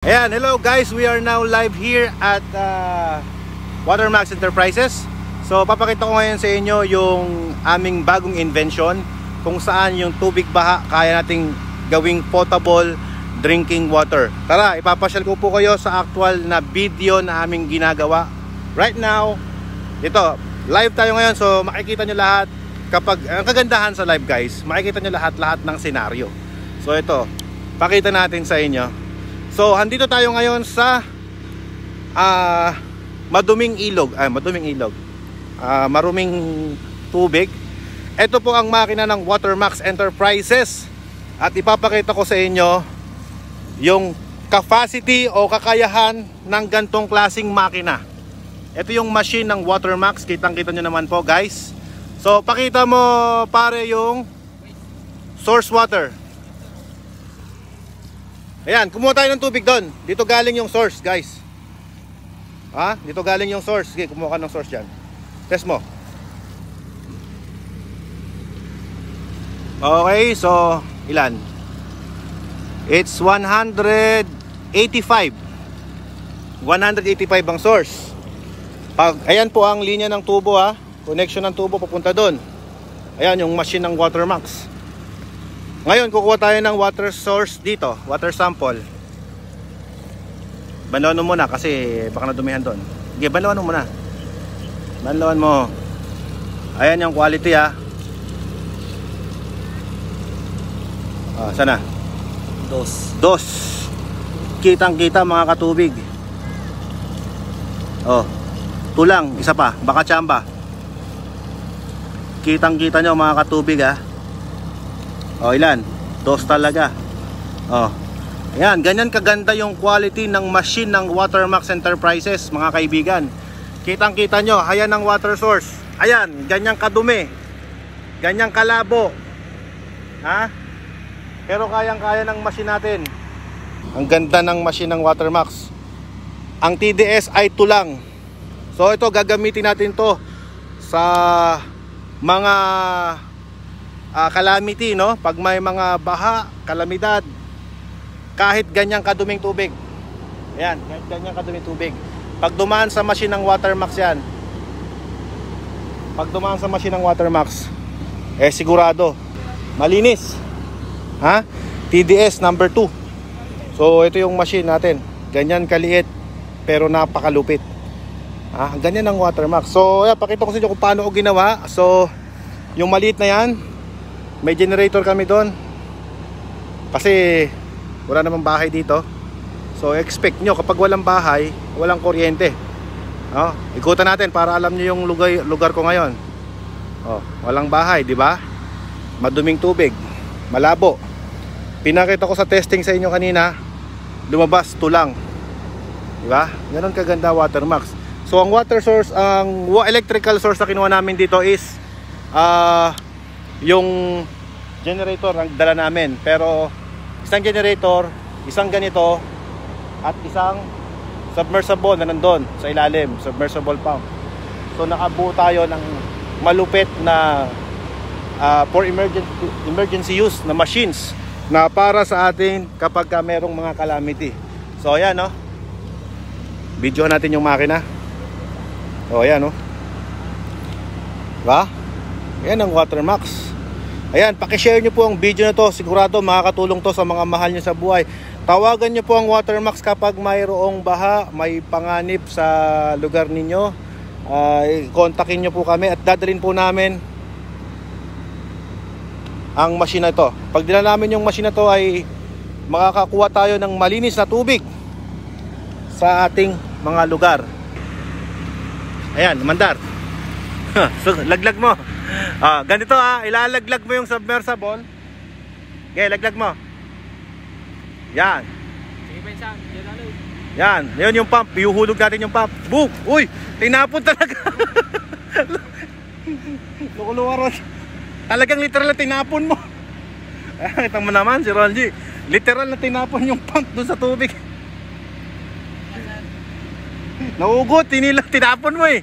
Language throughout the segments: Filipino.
Ayan, hello guys. We are now live here at uh, Watermax Enterprises. So, papakita ko ngayon sa inyo yung aming bagong invention kung saan yung tubig baha kaya nating gawing potable drinking water. Tara, ipapasyal ko po kayo sa actual na video na aming ginagawa. Right now, ito, live tayo ngayon so makikita nyo lahat kapag, ang kagandahan sa live guys, makikita nyo lahat-lahat ng senaryo. So ito, pakita natin sa inyo So, andito tayo ngayon sa uh, maduming ilog, ay maduming ilog. Uh, maruming tubig. Ito po ang makina ng Watermax Enterprises. At ipapakita ko sa inyo yung capacity o kakayahan ng gantong klasing makina. Ito yung machine ng Watermax, kitang-kita nyo naman po, guys. So, pakita mo pare yung source water. Ayan, kumuha tayo ng tubig doon. Dito galing yung source, guys. Ha? Dito galing yung source. Sige, kumuha ka ng source dyan. Test mo. Okay, so ilan? It's 185. 185 ang source. Pag, ayan po ang linya ng tubo ha. Connection ng tubo papunta doon. Ayan yung machine ng Watermax. Ngayon, kukuha tayo ng water source dito, water sample. Banlawan mo muna kasi baka nadumihan doon. Sige, banlawan mo muna. Banlawan mo. Ayan yung quality ah. Ah, sana? Dos. Dos. Kitang kita mga katubig. Oh. Tulang, isa pa, baka tsamba. Kitang kita nyo mga katubig ah. Oh, ilan? Dos talaga. Oh. Ayan, ganyan kaganda yung quality ng machine ng Watermax Enterprises, mga kaibigan. Kitang-kita nyo, ayan ang water source. Ayan, ganyang kadumi. Ganyang kalabo. Ha? Pero kayang-kaya ng machine natin. Ang ganda ng machine ng Watermax. Ang TDS ay tulang. So ito gagamitin natin to sa mga uh, calamity no? Pag may mga baha kalamidad kahit ganyang kaduming tubig. Yan kahit ganyang kaduming tubig. Pag dumaan sa machine ng watermax yan pag dumaan sa machine ng watermax eh sigurado. Malinis. Ha? TDS number 2 so ito yung machine natin. Ganyan kaliit pero napakalupit. Ah ganyan ang watermax. So yeah, pakita ko sa inyo kung paano ko ginawa. So yung maliit na yan may generator kami doon. Kasi wala namang bahay dito. So expect nyo kapag walang bahay walang kuryente. Oh, ikutan natin para alam nyo yung lugar, lugar ko ngayon. Oh, walang bahay di ba? Maduming tubig. Malabo. Pinakita ko sa testing sa inyo kanina lumabas tulang. Di ba? Ganun kaganda watermax so ang water source ang electrical source na kinuha namin dito is ah uh, yung generator ang dala namin pero isang generator isang ganito at isang submersible na nandun sa ilalim submersible pump. So nakabuo tayo ng malupit na uh, for emergency, emergency use na machines na para sa atin kapag ka merong mga calamity. So ayan no? Video natin yung makina. O ayan no? Ba yan ang watermax Ayan, pakishare nyo po ang video na to. Sigurado makakatulong to sa mga mahal nyo sa buhay. Tawagan nyo po ang Watermax kapag mayroong baha, may panganib sa lugar ninyo. Uh, kontakin nyo po kami at dadalhin po namin ang machine na ito. Pag dinala namin yung machine na to ay makakakuha tayo ng malinis na tubig sa ating mga lugar. Ayan, mandar. so, laglag mo. Ah, ganito ah, ilalaglag mo yung submersible. Okay, laglag mo. Yan. Yan. Yan, yun yung pump. Iuhulog natin yung pump. Boom! Uy! Tinapon talaga. Lukuluwaron. Talagang literal na tinapon mo. Ay, kita mo naman si Ronji. Literal na tinapon yung pump doon sa tubig. Naugot, tinila, tinapon mo eh.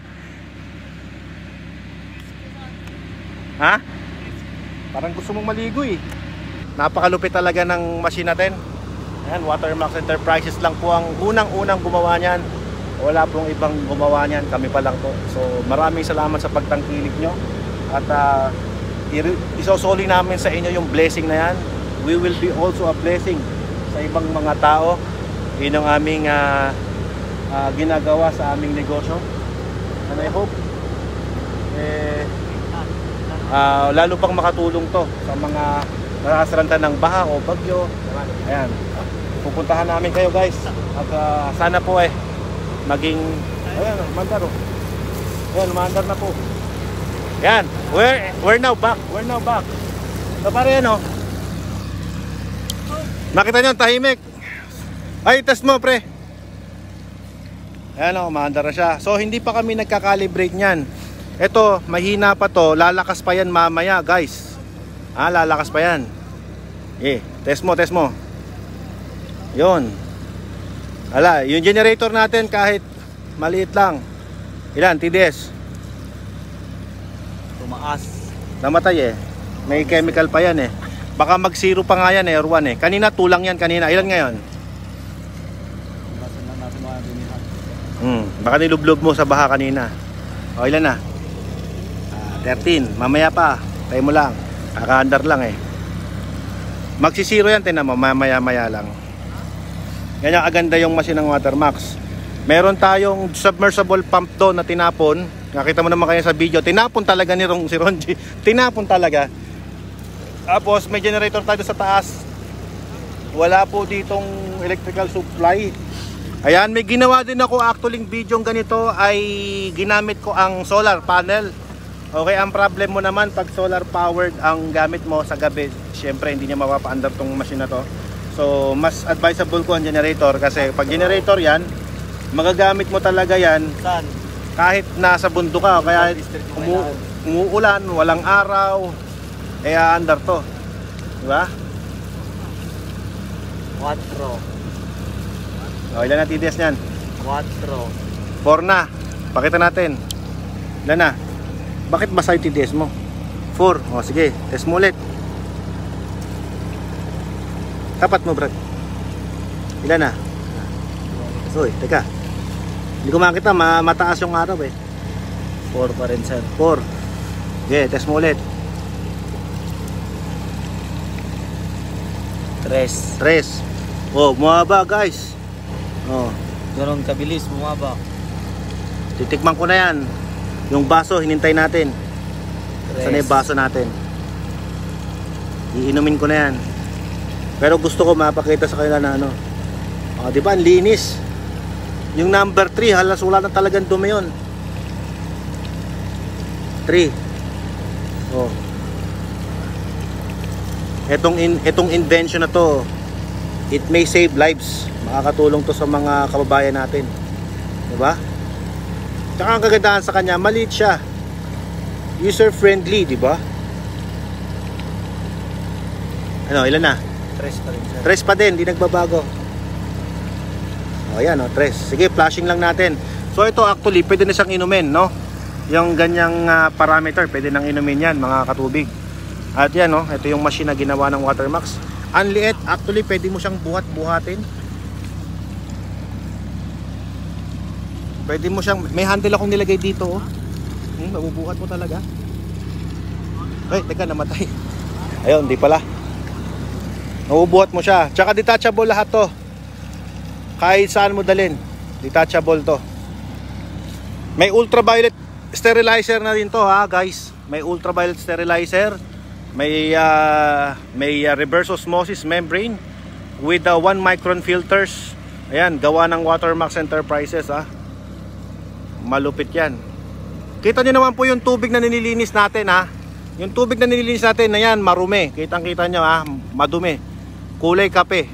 Ha? Parang gusto mong maligo eh. Napakalupit talaga ng machine natin. Ayan, Watermax Enterprises lang po ang unang-unang gumawa niyan. Wala pong ibang gumawa niyan, kami pa lang po. So maraming salamat sa pagtangkilik nyo. At uh, isosoli namin sa inyo yung blessing na yan. We will be also a blessing sa ibang mga tao. Yun ang aming uh, uh, ginagawa sa aming negosyo. And I hope eh, uh, lalo pang makatulong to sa mga narasaranta ng baha o bagyo. Ayan. Pupuntahan namin kayo guys. At uh, sana po eh maging ayan, mandar oh. Ayan, mandar na po. Yan. We're, we're now back. We're now back. So pare yan oh. Nakita nyo, tahimik. Ay, test mo pre. Ayan o, maandar na siya. So, hindi pa kami nagka-calibrate niyan. Ito, mahina pa to. Lalakas pa yan mamaya, guys. Ah, lalakas pa yan. Eh, test mo, test mo. Yun. Ala, yung generator natin kahit maliit lang. Ilan, TDS? Tumaas. Namatay eh. May chemical pa yan eh. Baka mag zero pa nga yan eh, or one eh. Kanina tulang yan kanina. Ilan ngayon? Hmm, baka nilublob mo sa baha kanina. O ilan na? Ah, 13. Mamaya pa. Tayo mo lang. Kaka-under lang eh. Magsisiro yan, tinan mo. Mamaya-maya lang. Ganyan aganda yung machine ng Watermax. Meron tayong submersible pump doon na tinapon. Nakita mo naman kayo sa video. Tinapon talaga ni Rong, si Ronji. Tinapon talaga. Tapos may generator tayo sa taas. Wala po ditong electrical supply. Ayan, may ginawa din ako actually video ganito ay ginamit ko ang solar panel. Okay, ang problem mo naman pag solar powered ang gamit mo sa gabi, syempre hindi niya mapapaandar tong machine na to. So, mas advisable ko ang generator kasi pag generator yan, magagamit mo talaga yan Saan? kahit nasa bundok ka, kaya umu umuulan, walang araw, eh aandar to. Di ba? 4. O, ilan na TDS niyan? 4. 4 na. Pakita natin. Ilan na? Bakit basa yung TDS mo? 4. O, sige. Test mo ulit. Tapat mo, Brad. Ilan na? Uy, teka. Hindi ko makita. Ma mataas yung araw eh. 4 pa rin sir. 4. Sige, test mo ulit. 3. 3. Oh, bumaba guys. Oh, Ganon kabilis bumaba. titikman ko na yan. Yung baso, hinintay natin. Saan na yung baso natin? Iinumin ko na yan. Pero gusto ko mapakita sa kanila na ano. Oh, di ba? Ang linis. Yung number 3, halos wala na talagang dumi yun. 3. Oh. Etong in, etong invention na to, it may save lives. Makakatulong to sa mga kababayan natin. Di ba? Tsaka ang kagandahan sa kanya, maliit siya. User friendly, di ba? Ano, ilan na? 3 pa rin sir. Tres pa din, di nagbabago. O yan, o, tres. Sige, flashing lang natin. So ito actually, pwede na siyang inumin, no? Yung ganyang ah, parameter, pwede nang inumin yan, mga katubig. At yan, no? Ito yung machine na ginawa ng Watermax. Ang liit, actually, pwede mo siyang buhat-buhatin. Pwede mo siyang, may handle akong nilagay dito, oh. Hmm, mabubuhat mo talaga. Ay, teka, namatay. Ayun, di pala. Mabubuhat mo siya. Tsaka detachable lahat to. Kahit saan mo dalhin. Detachable to. May ultraviolet sterilizer na rin to ha guys. May ultraviolet sterilizer. May ah, may ah, reverse osmosis membrane with the 1 micron filters. Ayan, gawa ng Watermax Enterprises ha. Malupit yan. Kita nyo naman po yung tubig na nililinis natin ha. Yung tubig na nililinis natin na yan, marumi. Kitang kita nyo ha, madumi. Kulay kape.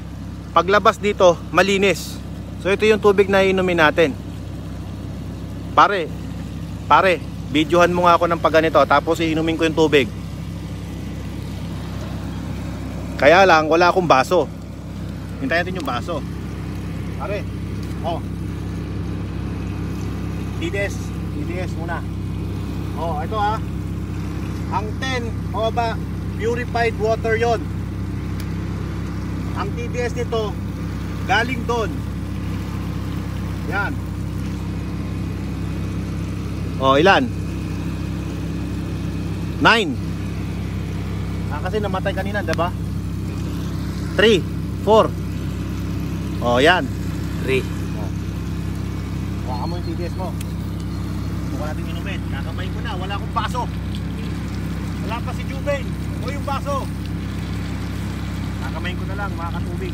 Paglabas dito, malinis. So ito yung tubig na inumin natin. Pare, pare, videohan mo nga ako ng pagganito tapos iinumin ko yung tubig. Kaya lang, wala akong baso. Hintayin natin yung baso. Pare, oh. TDS, TDS muna. Oh, ito ah. Ang 10, o ba, purified water yon. Ang TDS nito, galing doon. Yan. Oh, ilan? Nine. Ah, kasi namatay kanina, diba? Three, four. Oh, yan. 3. Baka mo yung TDS mo. Buka natin inumin. Kakamay ko na. Wala akong baso. Wala pa si Juben. O yung baso. Kakamayin ko na lang mga katubig.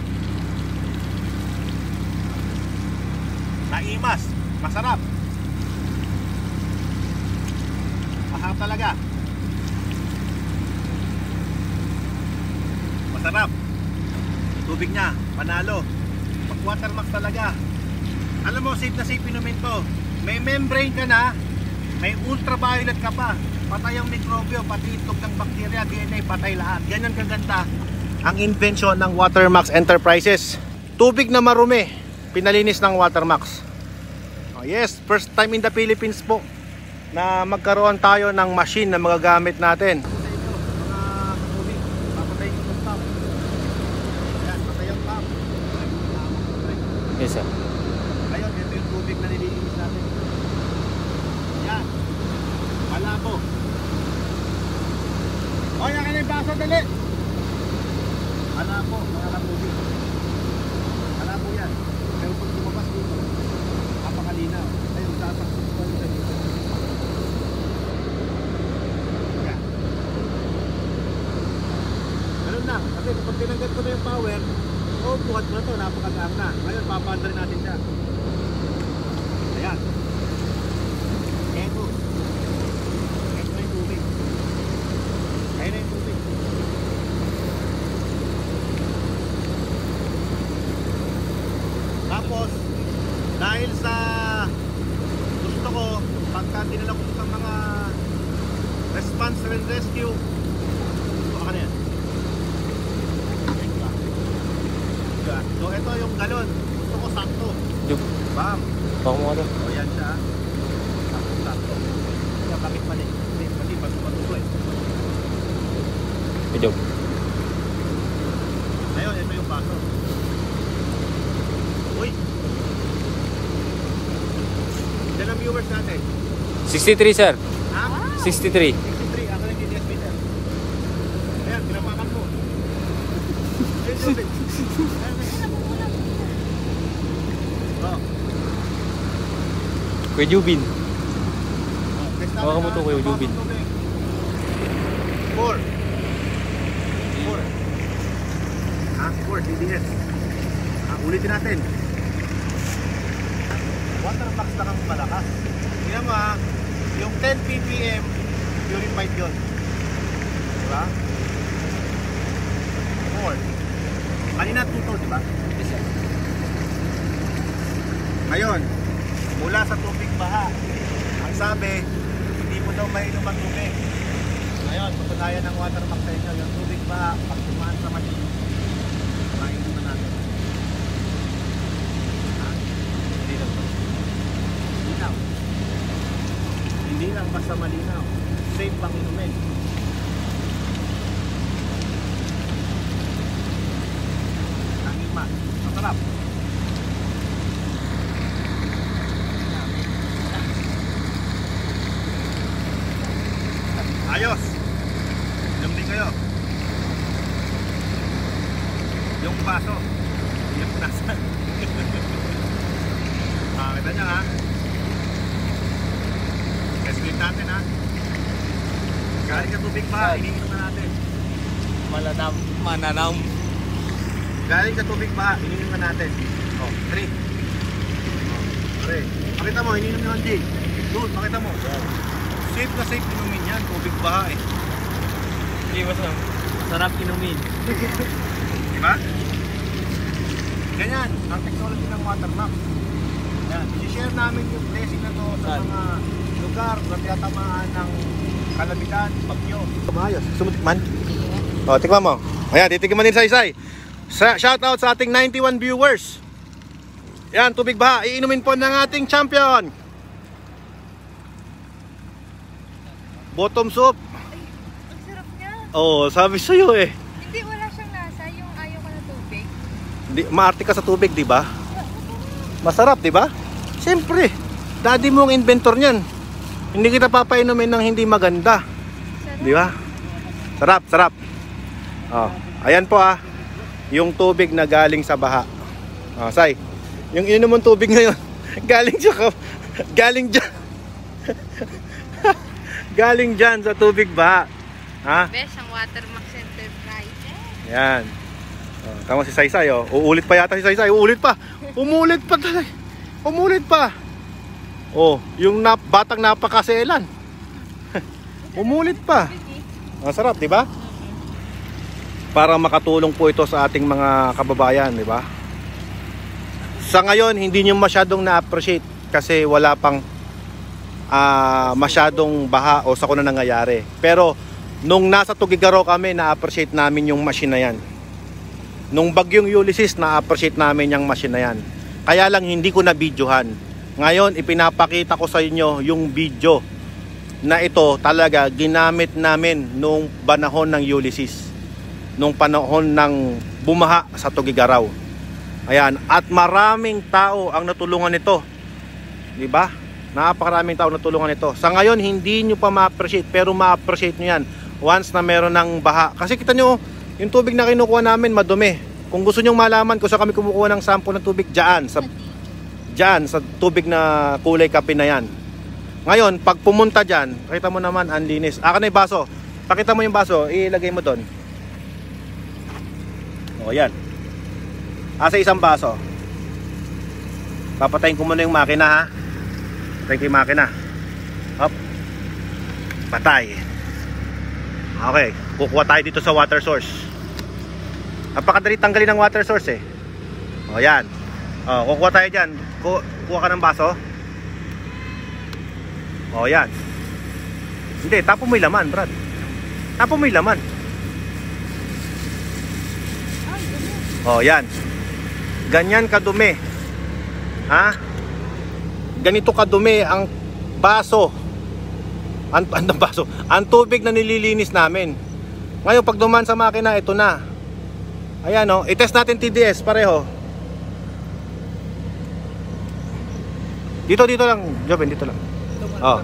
Naimas. Masarap. Masarap talaga. Masarap. Tubig niya. Panalo. Pag watermax talaga. Alam mo, safe na safe inumin to. May membrane ka na, may ultraviolet ka pa. Patay ang mikrobyo, pati itlog ng bakterya, DNA, patay lahat. Ganyan kaganda ang invention ng Watermax Enterprises. Tubig na marumi, pinalinis ng Watermax. Oh, yes, first time in the Philippines po na magkaroon tayo ng machine na magagamit natin. Yes, sir. Ngayon, ito yung tubig na nililinis natin. Yan. Malabo. O, yan ka na yung baso, dali. Malabo, mga katubig. Malabo yan. Pero pag lumabas dito, napakalinaw. Ayun, tatakot ko yun dito. Yan. Ganun lang. Kasi kapag tinanggal ko na yung power, oh, buhat mo na to, napakagaan na. Ngayon, papaandar natin siya. Ayan. Eto. Eto na yung tubig. Ayan na yung tubig. Tapos, dahil sa gusto ko, pagka dinala ko sa mga response and rescue, baka na yan. Yan. So, ito yung galon. Gusto ko sakto. Yup. Bam! Baka mo ano? O yan siya. Sakto, sakto. Kaya bakit mali? Hindi, mali. Bato-bato eh. Medyo. Ngayon, ito yung baso. Uy! Ilan ang viewers natin? 63, sir. Ha? 63. 63. Ako lang yung DSP sir. Ayan, tinapakan. Oh, Kuya Jubin. Hawakan mo to, Kuya Jubin. basong tubig. Four. Four. Ha? Four, TDS. Ha, ulitin natin. Water box lang ang malakas. Tingnan mo ha, yung 10 ppm, purified yun. Diba? Four. Kanina 2 to, diba? Ngayon, mula sa tubig baha, ang sabi, hindi mo daw mainom ang tubig. Ngayon, patunayan ng watermark sa inyo, yung tubig baha, pag tumaan sa machine, mainom na natin. Ha? Hindi lang to. Malinaw. Hindi lang basta malinaw. Safe pang inumin. Tangima. Masarap. Ayos. Inom din kayo. Yung baso. Yung nasa. ah, kita niya ha. Split natin ha. Galing sa tubig pa, iniinom na natin. Malanam. Mananam. Galing sa tubig pa, iniinom na natin. Oh, three. Oh, three. Pakita mo, iniinom ni Anji. Doon, pakita mo. Safe na safe inumin yan, tubig baha eh. Hindi, masarap. Sarap inumin. Di ba? Ganyan, ang technology ng Watermax. Yan, i-share namin yung blessing na to sa mga lugar na tiyatamaan ng kalamidad, bagyo. Maayos, sumutikman? O, Oh, tikman mo. Ayan, titikman din sa isay. Shout out sa ating 91 viewers. Yan, tubig baha. Iinumin po ng ating champion. Bottom soup. Ang sarap niya. Oh, sabi sa'yo eh. Hindi, wala siyang lasa. Yung ayaw ko na tubig. Di, maarte ka sa tubig, di ba? Masarap, di ba? Siyempre, daddy mo ang inventor niyan. Hindi kita papainumin ng hindi maganda. Di ba? Sarap, sarap. Oh, ayan po ah. Yung tubig na galing sa baha. Oh, say. Yung ininom mong tubig ngayon, galing sa ka- galing diyan. galing diyan sa tubig baha. Ha? Bes, ang Watermax Enterprise. Yan. Oh, tama si Saysay oh. Uulit pa yata si Saysay. Uulit pa. Umulit pa talaga. Umulit pa. Oh, yung nap batang napakaselan. Umulit pa. Ang sarap, di ba? Para makatulong po ito sa ating mga kababayan, di ba? Sa ngayon, hindi nyo masyadong na-appreciate kasi wala pang ah, masyadong baha o sakuna nangyayari. Pero nung nasa Tugigaraw kami, na-appreciate namin yung machine na yan. Nung bagyong Ulysses, na-appreciate namin yung machine na yan. Kaya lang hindi ko na-videohan. Ngayon, ipinapakita ko sa inyo yung video na ito talaga ginamit namin nung panahon ng Ulysses. Nung panahon ng bumaha sa Tugigaraw. Ayan, at maraming tao ang natulungan nito. 'Di ba? Napakaraming tao natulungan nito. Sa ngayon hindi nyo pa ma-appreciate pero ma-appreciate nyo 'yan once na meron ng baha. Kasi kita nyo, yung tubig na kinukuha namin madumi. Kung gusto nyo malaman kung saan kami kumukuha ng sample ng tubig diyan sa diyan sa tubig na kulay kape na 'yan. Ngayon, pag pumunta diyan, kita mo naman ang linis. Aka na yung baso. Pakita mo yung baso, ilagay mo doon. O yan. Asa isang baso. Papatayin ko muna yung makina ha. Patayin ko yung makina. Hop. Patay. Okay. Kukuha tayo dito sa water source. Napakadali tanggalin ng water source eh. O yan. O, kukuha tayo dyan. Ku kuha ka ng baso. O yan. Hindi, tapo mo yung laman, Brad. Tapo mo yung laman. O yan. Ganyan kadumi. Ha? Ganito kadumi ang baso. Ang, ang baso. Ang tubig na nililinis namin. Ngayon pag duman sa makina, ito na. Ayan o. I-test natin TDS pareho. Dito dito lang, Joven, dito lang. Oh.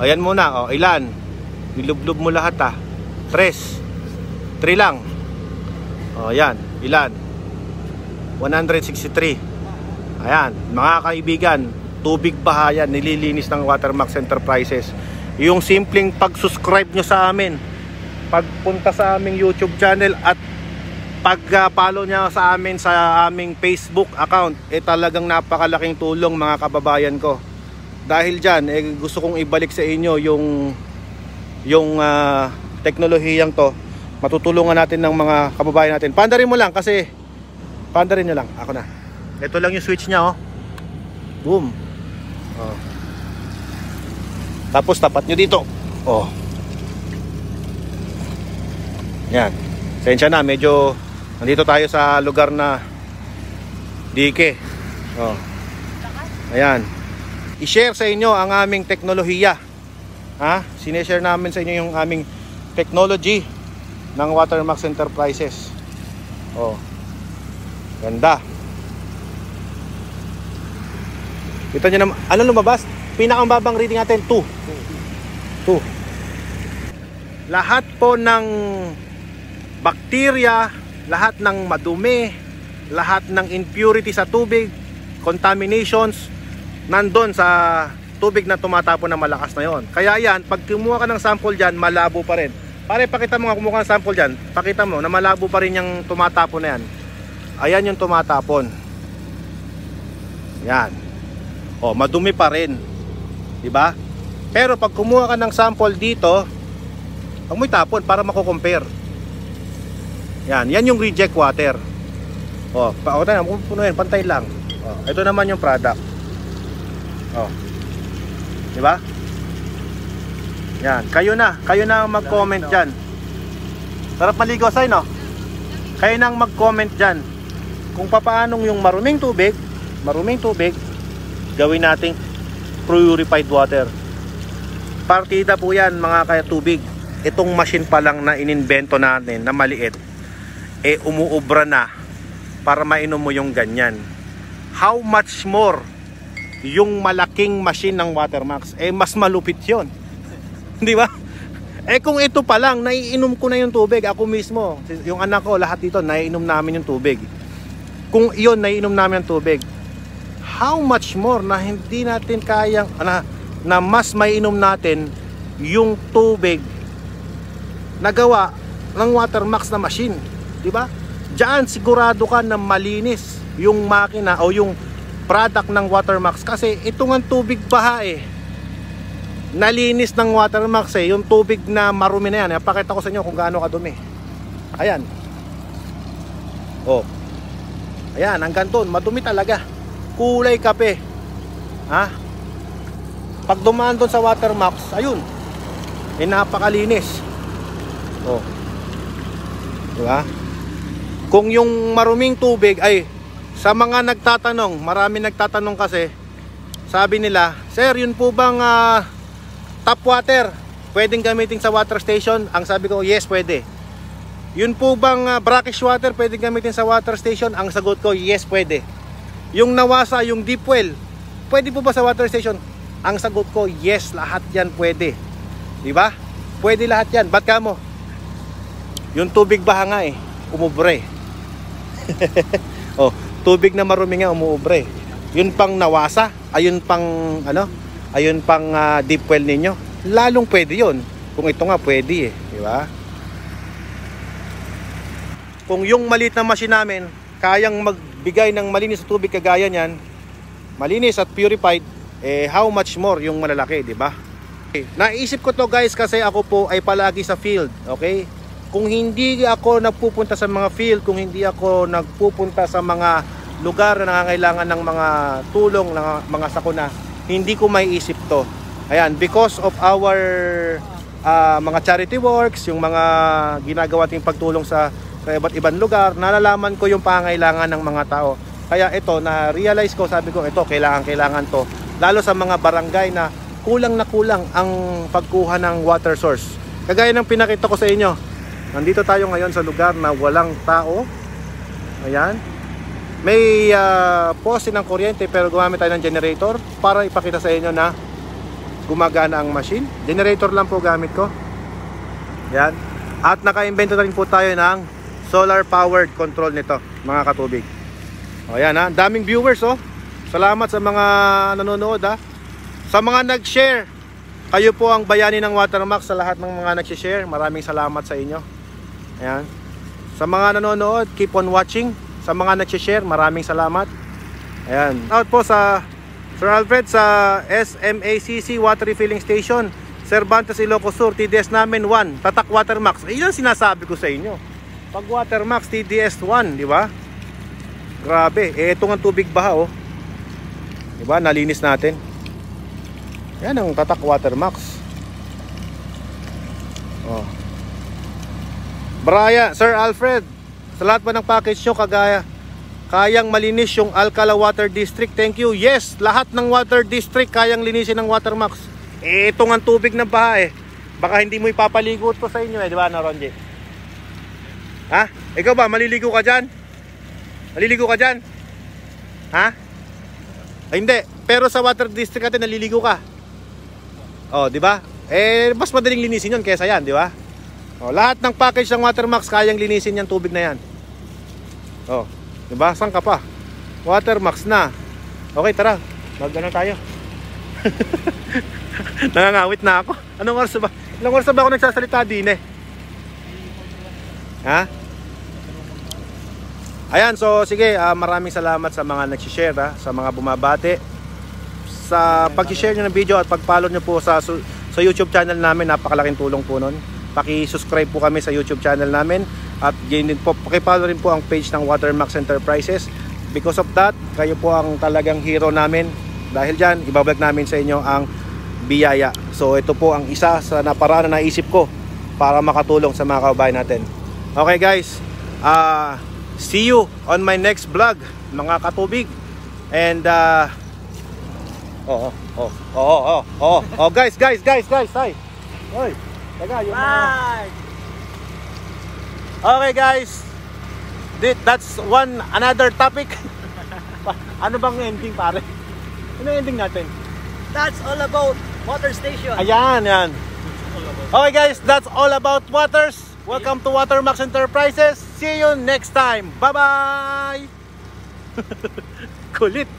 Ayan muna, oh, ilan? Nilublob mo lahat ah. Tres. Three lang. Oh, ayan. Ilan? 163. Ayan, mga kaibigan, tubig bahayan nililinis ng Watermax Enterprises. Yung simpleng pag-subscribe nyo sa amin, pagpunta sa aming YouTube channel at pag-follow nyo sa amin sa aming Facebook account, eh talagang napakalaking tulong mga kababayan ko. Dahil dyan, eh, gusto kong ibalik sa inyo yung yung ah, teknolohiyang to. Matutulungan natin ng mga kababayan natin. Pandarin mo lang kasi Pandarin nyo lang. Ako na. Ito lang yung switch niya, oh. Boom. Oh. Tapos tapat nyo dito. Oh. Yan. Sensya na, medyo nandito tayo sa lugar na dike. Oh. Ayan. I-share sa inyo ang aming teknolohiya. Ha? Sineshare namin sa inyo yung aming technology ng Watermax Enterprises. Oh. Ganda. Kita nyo naman, ano lumabas? Pinakamababang reading natin, 2. 2. Lahat po ng bakterya, lahat ng madumi, lahat ng impurity sa tubig, contaminations, nandun sa tubig na tumatapon na malakas na yon. Kaya yan, pag kumuha ka ng sample dyan, malabo pa rin. Pare, pakita mo nga kumuha ng sample dyan, pakita mo na malabo pa rin yung tumatapon na yan. Ayan yung tumatapon. Yan. O, madumi pa rin. 'Di ba? Pero pag kumuha ka ng sample dito, huwag mo itapon para mako-compare. Yan, yan yung reject water. O, pa o tayo, punuin, pantay lang. O, ito naman yung product. O. 'Di ba? Yan, kayo na, kayo na mag-comment diyan. Sarap maligo sa no? Kayo na ang mag-comment diyan kung papaanong yung maruming tubig, maruming tubig, gawin nating purified water. Partida po yan mga kaya tubig. Itong machine pa lang na inimbento natin na maliit, eh umuubra na para mainom mo yung ganyan. How much more yung malaking machine ng Watermax? Eh, mas malupit yon Di ba? Eh kung ito pa lang, naiinom ko na yung tubig. Ako mismo, yung anak ko, lahat dito, naiinom namin yung tubig. Kung iyon, naiinom namin yung tubig. How much more na hindi natin kayang, na, na mas maiinom natin yung tubig na gawa ng Watermax na machine. Di ba? Diyan sigurado ka na malinis yung makina o yung product ng Watermax kasi ito nga tubig baha eh nalinis ng Watermax eh, yung tubig na marumi na yan. Pakita ko sa inyo kung gaano kadumi. Ayan. Oh. Ayan, hanggang doon, madumi talaga. Kulay kape. Ha? Pag dumaan doon sa Watermax, ayun. Eh, napakalinis. Oh. Diba? Kung yung maruming tubig ay sa mga nagtatanong, marami nagtatanong kasi, sabi nila, Sir, yun po bang uh, tap water, pwedeng gamitin sa water station? Ang sabi ko, yes, pwede. Yun po bang uh, brackish water, pwedeng gamitin sa water station? Ang sagot ko, yes, pwede. Yung nawasa, yung deep well, pwede po ba sa water station? Ang sagot ko, yes, lahat yan pwede. Di ba? Pwede lahat yan. Ba't ka mo? Yung tubig baha nga eh, umubre. oh, tubig na marumi nga umuubre. Yun pang nawasa, ayun pang ano, ayun pang uh, deep well ninyo. Lalong pwede 'yon. Kung ito nga pwede eh, di ba? Kung yung maliit na machine namin kayang magbigay ng malinis na tubig kagaya niyan, malinis at purified, eh how much more yung malalaki, di ba? Okay. Naisip ko to guys kasi ako po ay palagi sa field, okay? Kung hindi ako nagpupunta sa mga field, kung hindi ako nagpupunta sa mga lugar na nangangailangan ng mga tulong, ng mga sakuna, hindi ko maiisip to. Ayan, because of our uh, mga charity works, yung mga ginagawa ting pagtulong sa, sa iba't ibang lugar, nalalaman ko yung pangailangan ng mga tao. Kaya ito, na-realize ko, sabi ko, ito, kailangan, kailangan to. Lalo sa mga barangay na kulang na kulang ang pagkuha ng water source. Kagaya ng pinakita ko sa inyo, Nandito tayo ngayon sa lugar na walang tao. Ayan. May uh, poste ng kuryente pero gumamit tayo ng generator para ipakita sa inyo na gumagana ang machine. Generator lang po gamit ko. Ayan. At naka-invento na rin po tayo ng solar powered control nito, mga katubig. O yan ha, daming viewers oh. Salamat sa mga nanonood ha. Sa mga nag-share, kayo po ang bayani ng Watermax sa lahat ng mga nag-share. Maraming salamat sa inyo. Ayan. Sa mga nanonood, keep on watching. Sa mga nag-share, maraming salamat. Ayan. Out po sa Sir Alfred sa SMACC Water Refilling Station. Cervantes Ilocos Sur, TDS namin 1, Tatak Watermax. Ang sinasabi ko sa inyo. Pag Watermax, TDS 1, di ba? Grabe. Eh, ito nga tubig baha, oh. Di ba? Nalinis natin. Yan ang Tatak Watermax. Oh. Braya, Sir Alfred, sa lahat ba ng package nyo kagaya kayang malinis yung Alcala Water District? Thank you. Yes, lahat ng water district kayang linisin ng Watermax. Eh, ito nga tubig ng baha eh. Baka hindi mo ipapaligo to sa inyo eh, di ba, na Ronji? Ha? Ikaw ba, maliligo ka dyan? Maliligo ka dyan? Ha? Ay, hindi. Pero sa water district natin, naliligo ka. Oh, di ba? Eh, mas madaling linisin yun kaysa yan, di ba? Oh, lahat ng package ng Watermax kayang linisin yung tubig na yan. Oh, 'di ba? Saan ka pa? Watermax na. Okay, tara. Mag-ano tayo? Nangangawit na ako. Anong oras ba? Ilang oras ba ako nagsasalita din eh? Ha? Ayan, so sige, uh, maraming salamat sa mga nag-share, ha, sa mga bumabati. Sa pag-share nyo ng video at pag-follow nyo po sa, sa YouTube channel namin, napakalaking tulong po nun. Paki-subscribe po kami sa YouTube channel namin at din po, paki-follow rin po ang page ng Watermax Enterprises. Because of that, kayo po ang talagang hero namin. Dahil diyan, ibabalik namin sa inyo ang biyaya. So ito po ang isa sa naparaan na naisip ko para makatulong sa mga kababayan natin. Okay guys, uh, see you on my next vlog mga katubig. And uh, oh, oh, oh, oh, oh, oh, oh, guys, guys, guys, guys, ay. Hoy. Taga, yung Bye. Mga... Okay guys. That's one another topic. ano bang ending pare? Ano ending natin? That's all about water station. Ayan, yan. Okay guys, that's all about waters. Welcome to Watermax Enterprises. See you next time. Bye-bye! Kulit!